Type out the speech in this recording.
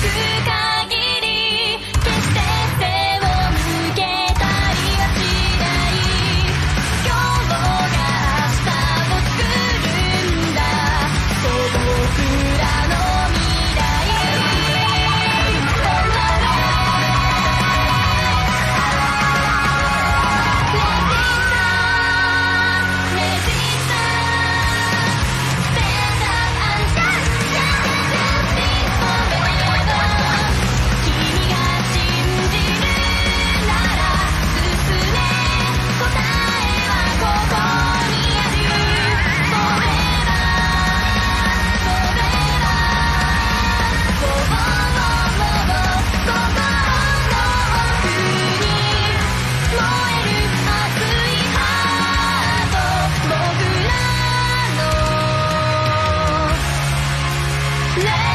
feel Let